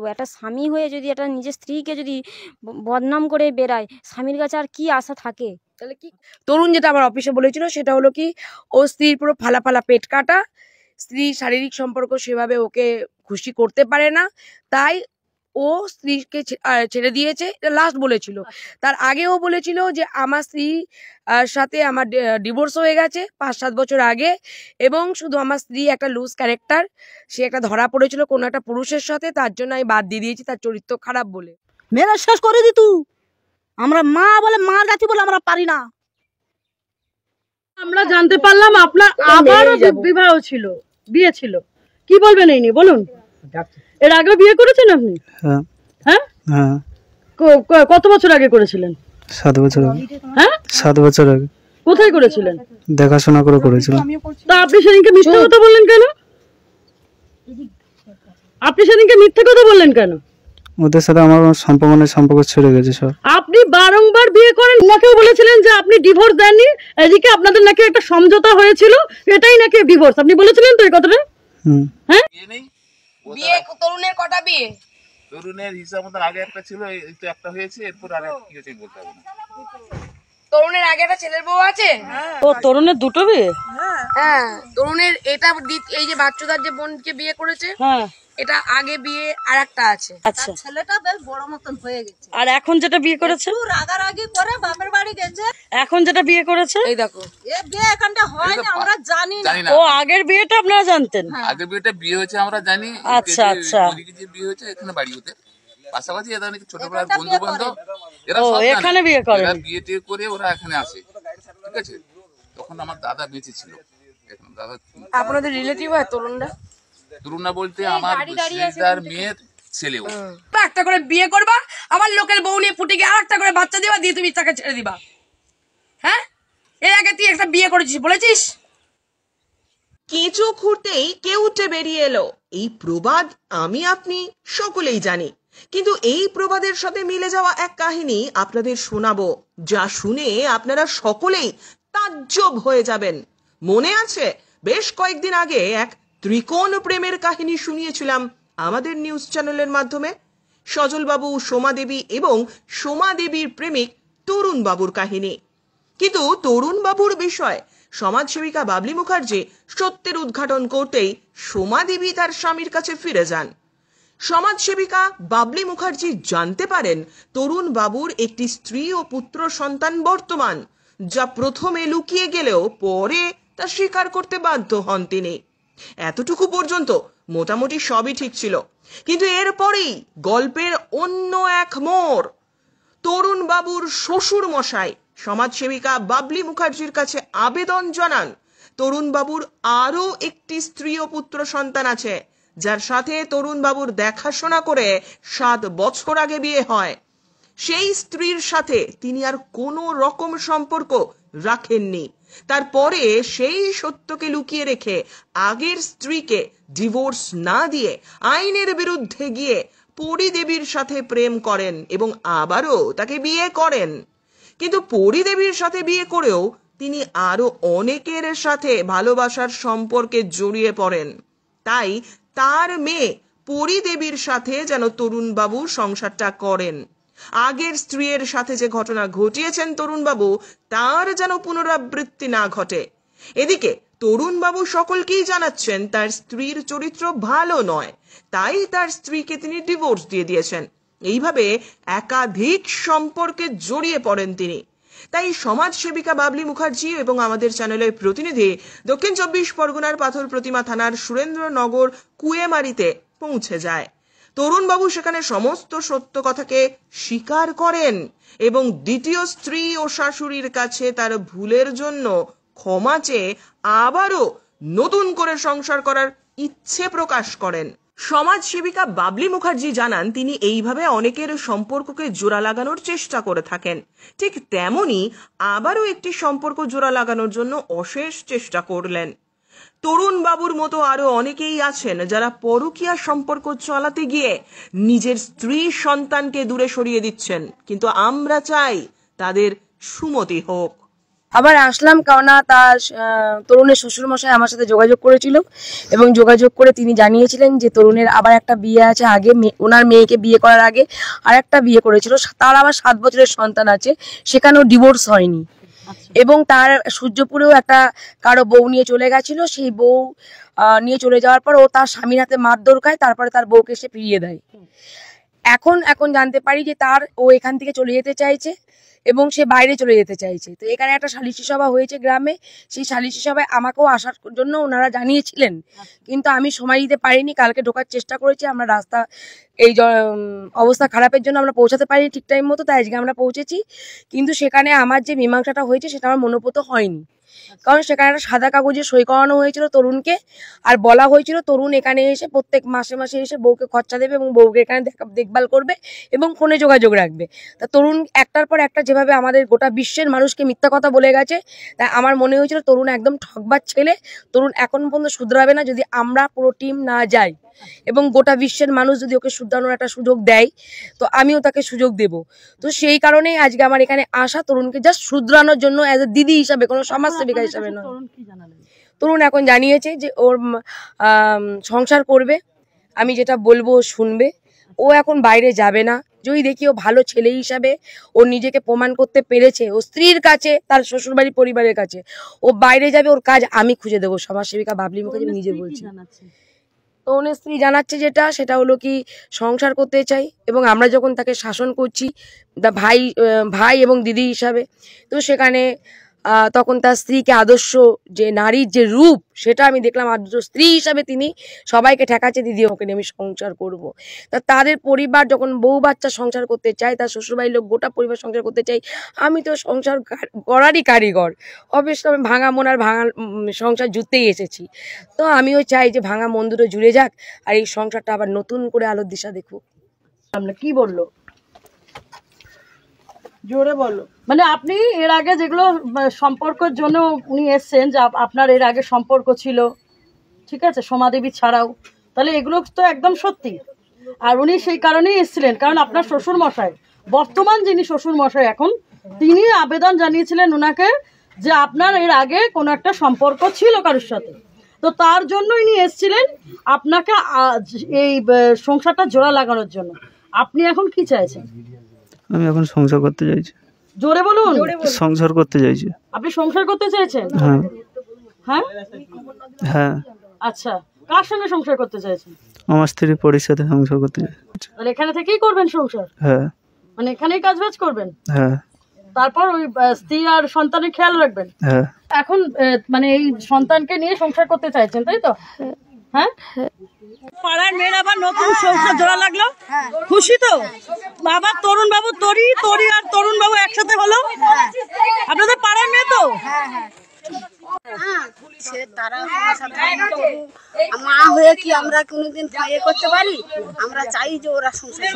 করব? একটা স্বামী হয়ে যদি একটা নিজের স্ত্রীকে যদি বদনাম করে বেড়ায়, স্বামীর কাছে আর কি আশা থাকে? তাহলে কি তরুণ যেটা আমার অফিসে বলেছিল, সেটা হলো কি, ও স্ত্রীর পুরো ফালা ফালা পেট কাটা, স্ত্রীর শারীরিক সম্পর্ক সেভাবে ওকে খুশি করতে পারে না, তাই ও স্ত্রীকে ছেড়ে দিয়েছে এটা লাস্ট বলেছিল। তার আগেও বলেছিল যে আমার স্ত্রী সাথে আমার ডিভোর্স হয়ে গেছে পাঁচ সাত বছর আগে এবং শুধু আমার স্ত্রী একটা লুজ ক্যারেক্টার সে একটা ধরা পড়েছিল কোনো একটা পুরুষের সাথে তার জন্য আমি বাদ দিয়ে দিয়েছি তার চরিত্র খারাপ বলে। মেরে শেষ করে দিতু আমরা মা বলে মা জাতি বলে আমরা পারি না। আমরা জানতে পারলাম আপনার আবারও বিবাহ ছিল বিয়ে ছিল। কি বলবেন এই নিয়ে? বলুন। এর আগেও বিয়ে করেছেন আপনি? হ্যাঁ। হ্যাঁ? হ্যাঁ। কত বছর আগে করেছিলেন? সাত বছর আগে। হ্যাঁ? সাত বছর আগে। কোথায় করেছিলেন? দেখাশোনা করে করেছিলাম। তা আপনি সেদিনকে মিথ্যা কথা বললেন কেন? আপনি সেদিনকে মিথ্যা কথা বললেন কেন? ওদের সাথে আমার সম্পর্ক নেই, সম্পর্ক ছেড়ে গেছে সব। আপনি বারংবার বিয়ে করেন ওনাকেও বলেছিলেন যে আপনি ডিভোর্স দেননি এদিকে আপনাদের নাকি একটা সমঝোতা হয়েছিল এটাই নাকি ডিভোর্স আপনি বলেছিলেন তো এই কথাটা? হুম। নেই? বিয়ে তরুণের কটা বিয়ে? তরুণের হিসাব মতো আগে একটা ছিল এই তো একটা হয়েছে এরপর আর কি হয়েছে বলতে হবে না। তরুণের আগে একটা ছেলের বউ আছে? ও তরুণের দুটো বিয়ে? হ্যাঁ। তরুণের এটা এই যে বাচ্চুদার যে বোনকে বিয়ে করেছে হ্যাঁ। এটা আগে বিয়ে আর একটা আছে। আচ্ছা। ছেলেটা বেশ বড় মতন হয়ে গেছে। আর এখন যেটা বিয়ে করেছে? রাগারাগি করে বাপের বাড়ি গেছে। এখন যেটা বিয়ে করেছে? এই দেখো। এ বিয়ে এখানটা হয় না আমরা জানি না। ও আগের বিয়েটা আপনারা জানতেন? আগের বিয়েটা বিয়ে হয়েছে আমরা জানি। আচ্ছা, আচ্ছা। বিয়ে হয়েছে এখানে বাড়ি হতে পাশাপাশি এরা নাকি ছোটবেলার বন্ধু বান্ধব এরা। এখানে বিয়ে করেনি। এরা বিয়ে টিয়ে করে ওরা এখানে আসে ঠিক আছে? তখন আমার দাদা বেঁচে ছিল। এখন দাদা আপনাদের রিলেটিভ হয় তরুণরা? তরুণা বলতে আমার সিস্টার মেয়ের ছেলেও। একটা করে বিয়ে করবা আমার লোকের বউ নিয়ে ফুটে গিয়ে আর একটা করে বাচ্চা দিবা দিয়ে তুমি তাকে ছেড়ে দিবা। হ্যাঁ? এর আগে তুই একটা বিয়ে করেছিস বলেছিস? কেঁচো খুঁড়তেই কেউ উঠে বেরিয়ে এলো। এই প্রবাদ আমি আপনি সকলেই জানি। কিন্তু এই প্রবাদের সাথে মিলে যাওয়া এক কাহিনী আপনাদের শোনাবো, যা শুনে আপনারা সকলেই তাজ্জব হয়ে যাবেন। মনে আছে, বেশ কয়েকদিন আগে এক ত্রিকোণ প্রেমের কাহিনী শুনিয়েছিলাম আমাদের নিউজ চ্যানেলের মাধ্যমে। সজলবাবু সোমা দেবী এবং সোমা দেবীর প্রেমিক তরুণ বাবুর কাহিনী। কিন্তু তরুণ বাবুর বিষয়, সমাজসেবিকা বাবলি মুখার্জি সত্যের উদ্ঘাটন করতেই সোমা দেবী তার স্বামীর কাছে ফিরে যান। সমাজসেবিকা বাবলি মুখার্জি জানতে পারেন তরুণ বাবুর একটি স্ত্রী ও পুত্র সন্তান বর্তমান, যা প্রথমে লুকিয়ে গেলেও পরে তা স্বীকার করতে বাধ্য হন তিনি। এতটুকু পর্যন্ত মোটামুটি সবই ঠিক ছিল। কিন্তু এরপরেই গল্পের অন্য এক মোড়। তরুণ বাবুর শ্বশুর মশাই সমাজসেবিকা বাবলি মুখার্জির কাছে আবেদন জানান, তরুণ বাবুর আরও একটি স্ত্রী ও পুত্র সন্তান আছে। যার সাথে তরুণ বাবুর দেখাশোনা করে সাত বছর আগে বিয়ে হয়। সেই স্ত্রীর সাথে তিনি আর কোনো রকম সম্পর্ক রাখেননি। তারপরে সেই সত্যকে লুকিয়ে রেখে আগের স্ত্রীকে ডিভোর্স না দিয়ে আইনের বিরুদ্ধে গিয়ে পরিদেবীর সাথে প্রেম করেন এবং আবারও তাকে বিয়ে করেন। কিন্তু পরিদেবীর সাথে বিয়ে করেও তিনি আরও অনেকের সাথে ভালোবাসার সম্পর্কে জড়িয়ে পড়েন। তাই তার মেয়ে পরিদেবীর সাথে যেন তরুণবাবু সংসারটা করেন। আগের স্ত্রীর সাথে যে ঘটনা ঘটিয়েছেন তরুণবাবু, তার যেন পুনরাবৃত্তি না ঘটে। এদিকে তরুণবাবু সকলকেই জানাচ্ছেন, তার স্ত্রীর চরিত্র ভালো নয়, তাই তার স্ত্রীকে তিনি ডিভোর্স দিয়ে দিয়েছেন। এইভাবে একাধিক সম্পর্কে জড়িয়ে পড়েন তিনি। তাই সমাজ সেবিকা বাবলি মুখার্জি এবং আমাদের চ্যানেলের প্রতিনিধি দক্ষিণ চব্বিশ পরগনার পাথর প্রতিমা থানার সুরেন্দ্রনগর কুয়েমারিতে পৌঁছে যায়। তরুণবাবু সেখানে সমস্ত সত্য কথাকে স্বীকার করেন এবং দ্বিতীয় স্ত্রী ও শাশুড়ির কাছে তার ভুলের জন্য ক্ষমা চেয়ে আবারও নতুন করে সংসার করার ইচ্ছে প্রকাশ করেন। সমাজসেবিকা বাবলি মুখার্জি জানান, তিনি এইভাবে অনেকের সম্পর্ককে জোড়া লাগানোর চেষ্টা করে থাকেন। ঠিক তেমনি আবারও একটি সম্পর্ক জোড়া লাগানোর জন্য অশেষ চেষ্টা করলেন। তরুণ বাবুর মতো আরও অনেকেই আছেন যারা পরকীয়া সম্পর্ক চালাতে গিয়ে নিজের স্ত্রী সন্তানকে দূরে সরিয়ে দিচ্ছেন। কিন্তু আমরা চাই তাদের সুমতি হোক। আবার আসলাম কেননা তার তরুণের শ্বশুর মশাই আমার সাথে যোগাযোগ করেছিল এবং যোগাযোগ করে তিনি জানিয়েছিলেন যে তরুণের আবার একটা বিয়ে আছে আগে ওনার মেয়েকে বিয়ে করার আগে আর একটা বিয়ে করেছিল। তার আবার সাত বছরের সন্তান আছে সেখানেও ডিভোর্স হয়নি। এবং তার সূর্যপুরেও একটা কারও বউ নিয়ে চলে গেছিল সেই বউ নিয়ে চলে যাওয়ার পর ও তার স্বামীর হাতে মারধর খায় তারপরে তার বউকে সে ফিরিয়ে দেয়। এখন এখন জানতে পারি যে তার ও এখান থেকে চলে যেতে চাইছে এবং সে বাইরে চলে যেতে চাইছে। তো এখানে একটা সালিশি সভা হয়েছে গ্রামে। সেই সালিশি সভায় আমাকেও আসার জন্য ওনারা জানিয়েছিলেন। কিন্তু আমি সময় দিতে পারিনি, কালকে ঢোকার চেষ্টা করেছি। আমরা রাস্তা, এই অবস্থা খারাপের জন্য আমরা পৌঁছাতে পারিনি ঠিক টাইম মতো, তাই আজকে আমরা পৌঁছেছি। কিন্তু সেখানে আমার যে মীমাংসাটা হয়েছে, সেটা আমার মনোপত হয়নি। কারণ সেখানে একটা সাদা কাগজে সই করানো হয়েছিল তরুণকে, আর বলা হয়েছিল তরুণ এখানে এসে প্রত্যেক মাসে মাসে এসে বউকে খরচা দেবে এবং বউকে এখানে দেখা- দেখভাল করবে এবং ফোনে যোগাযোগ রাখবে। তা তরুণ একটার পর একটা যেভাবে আমাদের গোটা বিশ্বের মানুষকে মিথ্যা কথা বলে গেছে তাই আমার মনে হয়েছিল তরুণ একদম ঠকবার ছেলে, তরুণ এখন পর্যন্ত শুধরাবে না যদি আমরা পুরো টিম না যাই। এবং গোটা বিশ্বের মানুষ যদি ওকে শুধরানোর একটা সুযোগ দেয় তো আমিও তাকে সুযোগ দেব। তো সেই কারণেই আজকে আমার এখানে আসা তরুণকে জাস্ট শুধরানোর জন্য অ্যাজ এ দিদি হিসাবে কোনো সমাজসেবিকা হিসাবে নয়। তরুণ এখন জানিয়েছে যে ওর সংসার করবে আমি যেটা বলব ও শুনবে। ও এখন বাইরে যাবে না। যদি দেখি ও ভালো ছেলে হিসাবে ও নিজেকে প্রমাণ করতে পেরেছে ও স্ত্রীর কাছে তার শ্বশুরবাড়ি পরিবারের কাছে ও বাইরে যাবে ওর কাজ আমি খুঁজে দেবো। সমাজসেবিকা বাবলি আমি নিজে বলছি। কি জানাচ্ছে? স্ত্রী জানাচ্ছে যেটা, সেটা হলো কি সংসার করতে চাই এবং আমরা যখন তাকে শাসন করছি দা ভাই ভাই এবং দিদি হিসাবে, তো সেখানে তখন তার স্ত্রীকে আদর্শ যে নারীর যে রূপ, সেটা আমি দেখলাম আদর্শ স্ত্রী হিসাবে তিনি সবাইকে ঠেকাচ্ছে, দিদি, ওকে নিয়ে আমি সংসার করব। তা তাদের পরিবার যখন বউ বাচ্চা সংসার করতে চায়, তার শ্বশুরবাড়ির লোক গোটা পরিবার সংসার করতে চাই আমি তো সংসার করারই কারিগর। অবশ্যই আমি ভাঙা মন আর ভাঙা সংসার জুড়তেই এসেছি। তো আমিও চাই যে ভাঙা মন দুটো জুড়ে যাক, আর এই সংসারটা আবার নতুন করে আলোর দিশা দেখুক। সামনে কি বলল? জোরে বলো। মানে আপনি এর আগে যেগুলো সম্পর্কের জন্য উনি এসছেন যে আপ- আপনার এর আগে সম্পর্ক ছিল, ঠিক আছে, সমাদেবী ছাড়াও, তাহলে এগুলো তো একদম সত্যি। আর উনি সেই কারণেই এসেছিলেন, কারণ আপনার শ্বশুর মশাই বর্তমান যিনি শ্বশুর মশাই এখন, তিনি আবেদন জানিয়েছিলেন ওনাকে যে আপনার এর আগে কোনো একটা সম্পর্ক ছিল কারোর সাথে। তো তার জন্য ইনি এসেছিলেন আপনাকে এই সংসারটা জোড়া লাগানোর জন্য। আপনি এখন কি চাইছেন? আমি এখন সংসার করতে চাইছি। জোরে বলুন। সংসার করতে চাইছি। আপনি সংসার করতে চাইছেন হ্যাঁ। হ্যাঁ? হ্যাঁ। আচ্ছা কার সঙ্গে সংসার করতে চাইছেন? আমার স্ত্রীর পরির সংসার করতে চাইছি। তাহলে এখানে থেকেই করবেন সংসার? হ্যাঁ। মানে এখানেই কাজ বাজ করবেন? হ্যাঁ। তারপর ওই আহ, স্ত্রী আর সন্তানের খেয়াল রাখবেন? হ্যাঁ। এখন আহ, মানে এই সন্তানকে নিয়ে সংসার করতে চাইছেন তাই তো? হ্যাঁ। পাড়ার মেয়ের আবার নতুন সংসার জোড়া লাগল? খুশি তো? বাবা তরুণ বাবু তরি তরি আর তরুণ বাবু একসাথে হলো? আপনাদের পাড়ার মেয়ে তো? মা হয়ে কি আমরা কোনোদিন করতে পারি? আমরা চাই যে ওরা সংসার।